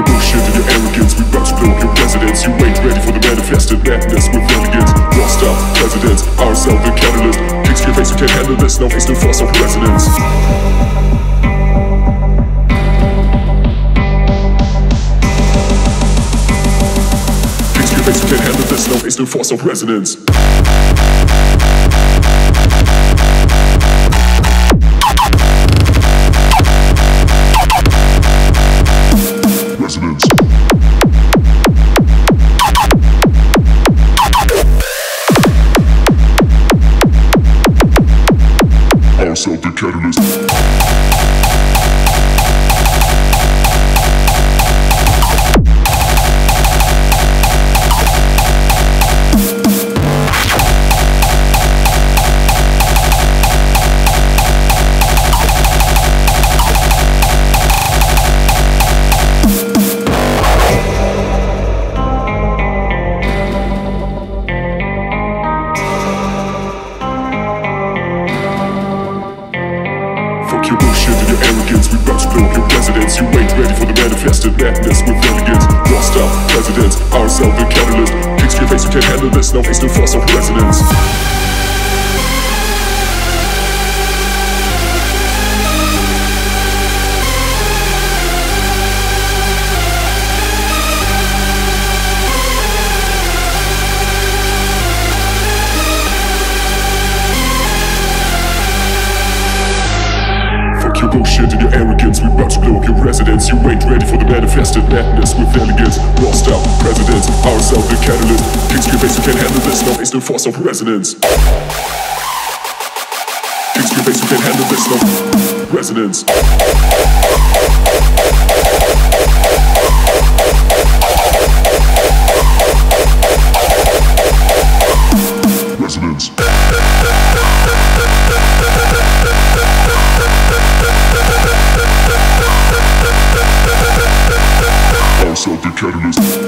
your bullshit and your arrogance. We about to blow your residence. You ain't ready for the manifested madness with elegance Lost stop presidents, ourselves the catalyst. Kicks your face, you can't handle this. No face to force of Resonanx Kicks your face, you can't handle this. No face to force of Resonanx catalyst. The catalyst. Kicks your face, you can't handle this. No face to force of Resonanx. Your bullshit and your arrogance. We're about to blow up your residence. You ain't ready for the manifested madness with elegance. Lost out presidents, ourselves the catalyst. To your face, you can't handle this. No face force of Resonanx. To your face, you can't handle this. No resonance. Resonance. Catalyst.